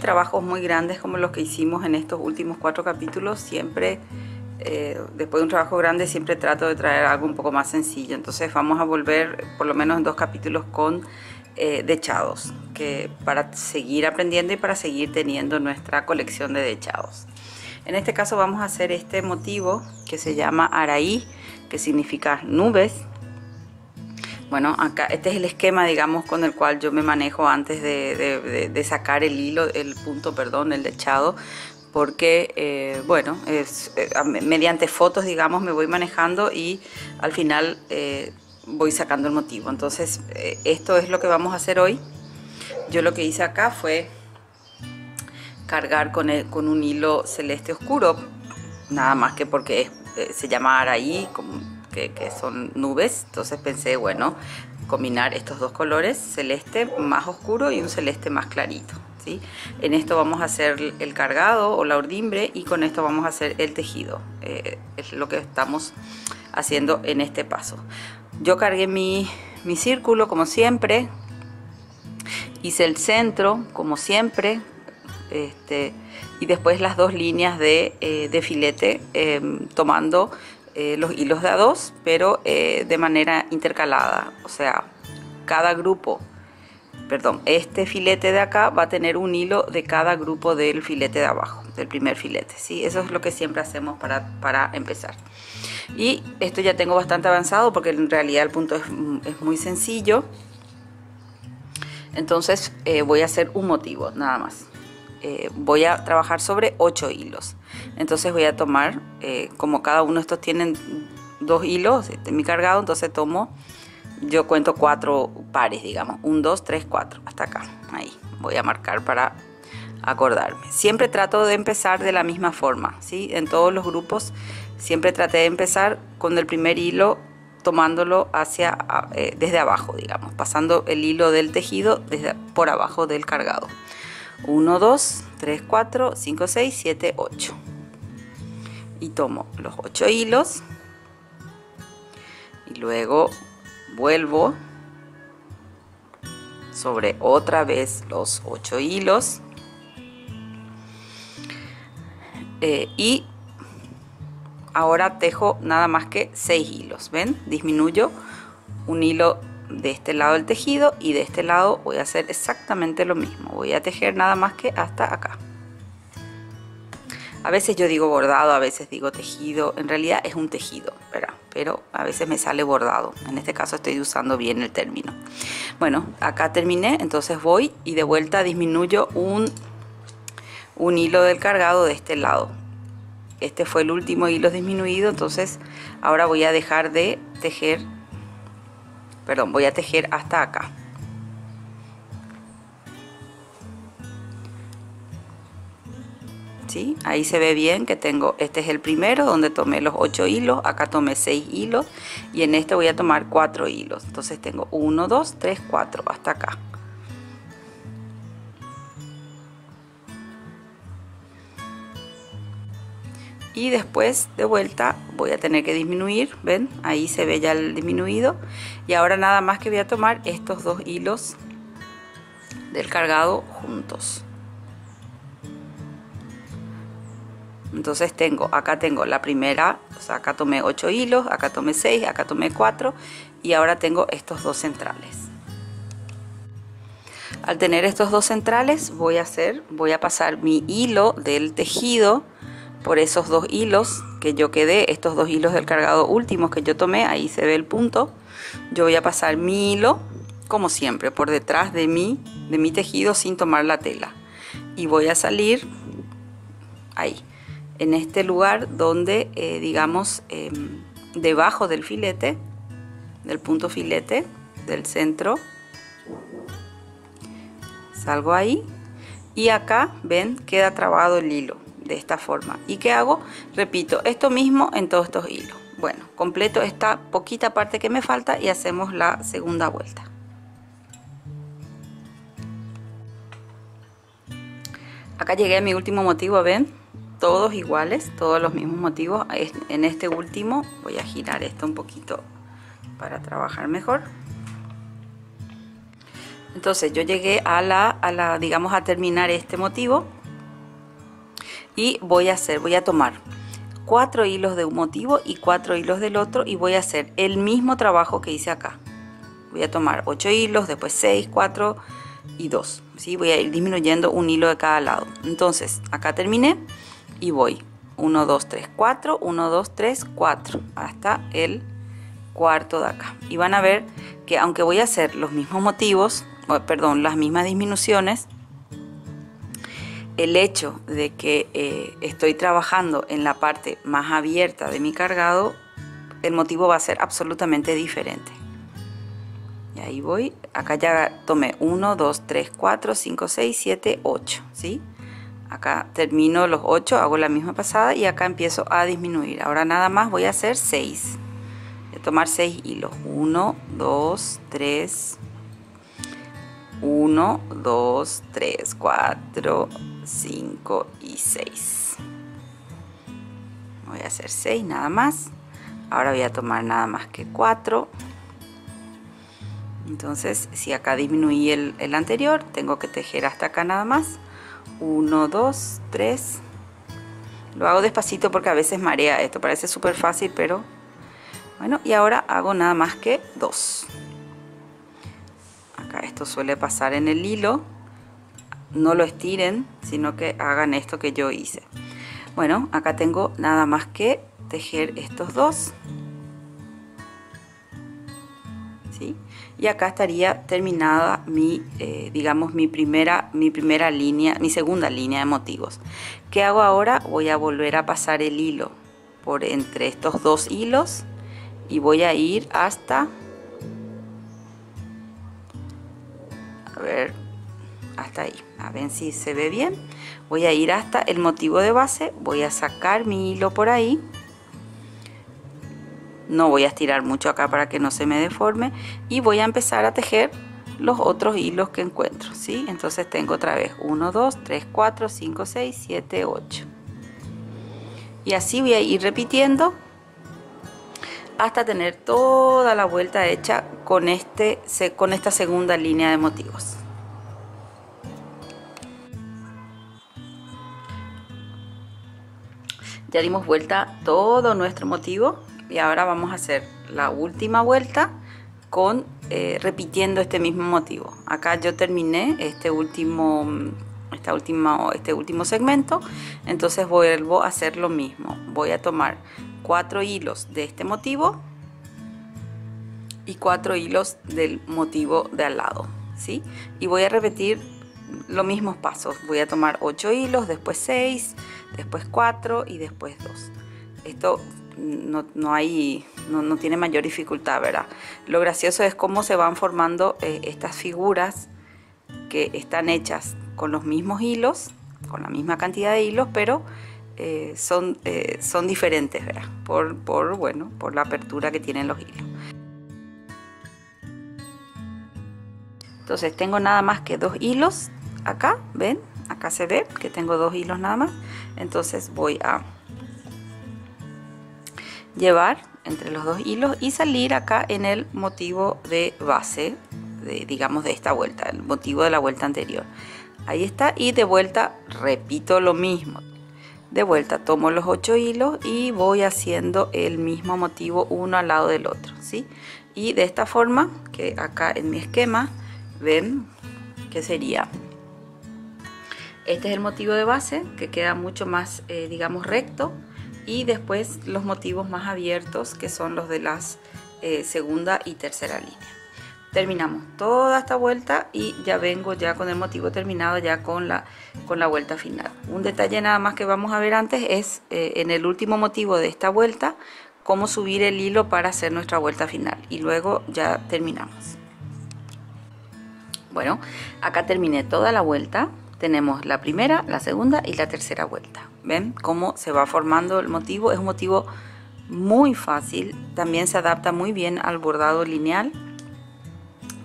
trabajos muy grandes como los que hicimos en estos últimos cuatro capítulos, siempre, eh, después de un trabajo grande, siempre trato de traer algo un poco más sencillo. Entonces vamos a volver por lo menos en dos capítulos con eh, dechados, que para seguir aprendiendo y para seguir teniendo nuestra colección de dechados. En este caso vamos a hacer este motivo que se llama Araí, que significa nubes. Bueno, acá este es el esquema, digamos, con el cual yo me manejo antes de, sacar el hilo, el punto, perdón, el dechado, porque, eh, bueno, es, eh, mediante fotos, digamos, me voy manejando y al final eh, voy sacando el motivo. Entonces, esto es lo que vamos a hacer hoy. Yo lo que hice acá fue cargar con, con un hilo celeste oscuro, nada más que porque se llama Araí, que, son nubes, entonces pensé, bueno, combinar estos dos colores, celeste más oscuro y un celeste más clarito. ¿sí? En esto vamos a hacer el cargado o la ordimbre y con esto vamos a hacer el tejido. Eh, es lo que estamos haciendo en este paso. Yo cargué mi, mi círculo como siempre, hice el centro como siempre, este, y después las dos líneas de, eh, filete em, tomando eh, los hilos de a dos, pero eh, de manera intercalada. O sea, cada grupo, perdón, este filete de acá va a tener un hilo de cada grupo del filete de abajo, del primer filete. ¿sí? Eso es lo que siempre hacemos para, para empezar. Y esto ya tengo bastante avanzado porque en realidad el punto es, es muy sencillo. Entonces voy a hacer un motivo, nada más. Eh, voy a trabajar sobre 8 hilos. Entonces voy a tomar, eh, como cada uno de estos tienen dos hilos, este mi cargado, entonces tomo, yo cuento cuatro pares, digamos, 1, 2, 3, 4, hasta acá, ahí, voy a marcar para acordarme. Siempre trato de empezar de la misma forma, ¿sí? En todos los grupos siempre traté de empezar con el primer hilo tomándolo hacia eh, desde abajo, digamos, pasando el hilo del tejido desde por abajo del cargado. 1, 2, 3, 4, 5, 6, 7, 8. Y tomo los 8 hilos. Y luego vuelvo sobre otra vez los 8 hilos. Eh, y ahora tejo nada más que 6 hilos ven disminuyo un hilo de este lado del tejido y de este lado voy a hacer exactamente lo mismo. Voy a tejer nada más que hasta acá. A veces yo digo bordado a veces digo tejido. En realidad es un tejido pero, pero a veces me sale bordado. En este caso estoy usando bien el término. Bueno acá terminé entonces voy y de vuelta disminuyo un un hilo del cargado de este lado. Este fue el último hilo disminuido entonces ahora voy a dejar de tejer perdón, voy a tejer hasta acá. ¿Sí? Ahí se ve bien que tengo, este es el primero donde tomé los 8 hilos, acá tomé 6 hilos y en este voy a tomar 4 hilos. Entonces tengo 1, 2, 3, 4 hasta acá. Y después de vuelta voy a tener que disminuir, ven, ahí se ve ya el disminuido y ahora nada más que voy a tomar estos dos hilos del cargado juntos. Entonces tengo, acá tengo la primera, o sea, acá tomé 8 hilos, acá tomé 6, acá tomé 4 y ahora tengo estos dos centrales. Al tener estos dos centrales voy a hacer, voy a pasar mi hilo del tejido por esos dos hilos que yo quedé, estos dos hilos del cargado últimos que yo tomé, ahí se ve el punto. Yo voy a pasar mi hilo, como siempre, por detrás de mi, de mi tejido sin tomar la tela. Y voy a salir ahí, en este lugar donde, eh, digamos, em, debajo del filete, del punto filete, del centro. Salgo ahí y acá, ven, queda trabado el hilo de esta forma. ¿Y qué hago? Repito esto mismo en todos estos hilos. Bueno, completo esta poquita parte que me falta y hacemos la segunda vuelta. Acá llegué a mi último motivo, ven, todos iguales, todos los mismos motivos. En este último voy a girar esto un poquito para trabajar mejor. Entonces yo llegué a la, a la, digamos, a terminar este motivo y voy a hacer, voy a tomar cuatro hilos de un motivo y cuatro hilos del otro y voy a hacer el mismo trabajo que hice acá. Voy a tomar ocho hilos, después seis, cuatro y dos. ¿sí? Voy a ir disminuyendo un hilo de cada lado. Entonces, acá terminé y voy 1, 2, 3, 4, 1, 2, 3, 4 hasta el cuarto de acá. Y van a ver que aunque voy a hacer los mismos motivos, perdón, las mismas disminuciones, el hecho de que eh, estoy trabajando en la parte más abierta de mi cargado, el motivo va a ser absolutamente diferente. Y ahí voy, acá ya tomé 1, 2, 3, 4, 5, 6, 7, 8, ¿sí? Acá termino los 8, hago la misma pasada y acá empiezo a disminuir. Ahora nada más voy a hacer 6. Voy a tomar 6 hilos. 1, 2, 3, 1, 2, 3, 4, 5 y 6. Voy a hacer 6 nada más. Ahora voy a tomar nada más que 4. Entonces, si acá disminuí el, anterior, tengo que tejer hasta acá nada más. 1, 2, 3. Lo hago despacito porque a veces marea esto. Parece súper fácil, pero bueno. Y ahora hago nada más que 2. Acá esto suele pasar en el hilo no lo estiren, sino que hagan esto que yo hice. Bueno, acá tengo nada más que tejer estos dos. ¿Sí? Y acá estaría terminada mi, eh, digamos, mi primera, mi primera línea, mi segunda línea de motivos. ¿Qué hago ahora? Voy a volver a pasar el hilo por entre estos dos hilos y voy a ir hasta a ver hasta ahí a ver si se ve bien. Voy a ir hasta el motivo de base. Voy a sacar mi hilo por ahí. No voy a estirar mucho acá para que no se me deforme. Y voy a empezar a tejer los otros hilos que encuentro ¿sí? entonces tengo otra vez 1 2 3 4 5 6 7 8 y así voy a ir repitiendo hasta tener toda la vuelta hecha con, este, con esta segunda línea de motivos ya dimos vuelta todo nuestro motivo y ahora vamos a hacer la última vuelta con eh, repitiendo este mismo motivo acá yo terminé este último esta última, este último segmento entonces vuelvo a hacer lo mismo voy a tomar cuatro hilos de este motivo y cuatro hilos del motivo de al lado ¿sí? y voy a repetir los mismos pasos voy a tomar 8 hilos después 6 después 4 y después 2. Esto no, hay, no, tiene mayor dificultad, ¿verdad? Lo gracioso es cómo se van formando eh, estas figuras que están hechas con los mismos hilos, con la misma cantidad de hilos, pero eh, son, eh, son diferentes, ¿verdad? Por, por, bueno, por la apertura que tienen los hilos. Entonces tengo nada más que dos hilos acá, ¿ven? acá se ve que tengo dos hilos nada más. Entonces voy a llevar entre los dos hilos y salir acá en el motivo de base digamos de esta vuelta el motivo de la vuelta anterior. Ahí está y de vuelta repito lo mismo. De vuelta tomo los ocho hilos y voy haciendo el mismo motivo uno al lado del otro ¿sí? y de esta forma que acá en mi esquema ven que sería este es el motivo de base que queda mucho más, eh, digamos, recto. Y después los motivos más abiertos que son los de las eh, segunda y tercera línea. Terminamos toda esta vuelta y ya vengo ya con el motivo terminado ya con la, con la vuelta final. Un detalle nada más que vamos a ver antes es eh, en el último motivo de esta vuelta cómo subir el hilo para hacer nuestra vuelta final y luego ya terminamos. Bueno, acá terminé toda la vuelta tenemos la primera, la segunda y la tercera vuelta. ¿Ven cómo se va formando el motivo? Es un motivo muy fácil, también se adapta muy bien al bordado lineal.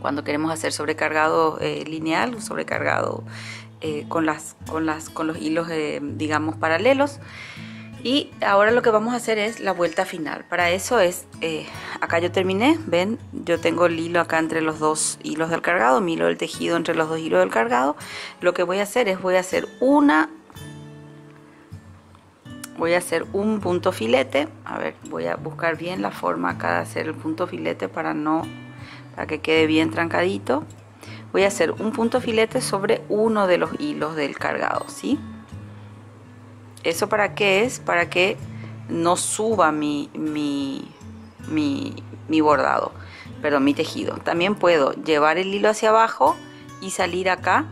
Cuando queremos hacer sobrecargado eh, lineal o sobrecargado eh, con, las, con, las, con los hilos, eh, digamos, paralelos. Y ahora lo que vamos a hacer es la vuelta final. Para eso es, eh, acá yo terminé, ven, yo tengo el hilo acá entre los dos hilos del cargado, mi hilo del tejido entre los dos hilos del cargado. Lo que voy a hacer es, voy a hacer una, voy a hacer un punto filete. A ver, voy a buscar bien la forma acá de hacer el punto filete para no, para que quede bien trancadito. Voy a hacer un punto filete sobre uno de los hilos del cargado, ¿sí? sí ¿Eso para qué es? Para que no suba mi, mi, mi, bordado, perdón, mi tejido. También puedo llevar el hilo hacia abajo y salir acá.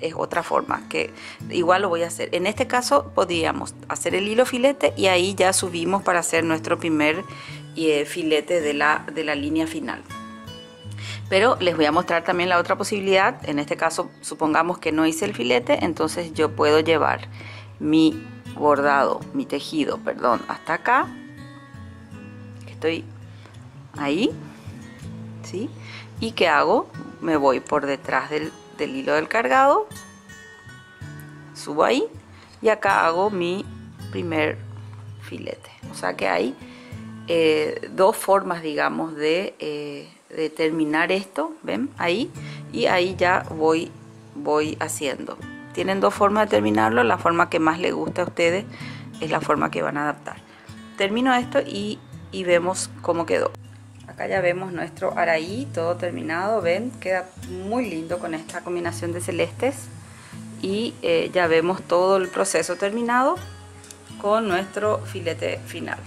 Es otra forma que igual lo voy a hacer. En este caso podríamos hacer el hilo filete y ahí ya subimos para hacer nuestro primer eh, filete de la, de la línea final. Pero les voy a mostrar también la otra posibilidad. En este caso, supongamos que no hice el filete, entonces yo puedo llevar mi bordado, mi tejido, perdón, hasta acá. Estoy ahí, ¿sí? ¿Y qué hago? Me voy por detrás del, hilo del cargado, subo ahí y acá hago mi primer filete. O sea que hay eh, dos formas, digamos, de, eh, de terminar esto, ¿ven? Ahí y ahí ya voy, voy haciendo. Tienen dos formas de terminarlo, la forma que más les gusta a ustedes es la forma que van a adaptar. Termino esto y, vemos cómo quedó. Acá ya vemos nuestro araí todo terminado, ven, queda muy lindo con esta combinación de celestes y eh, ya vemos todo el proceso terminado con nuestro filete final.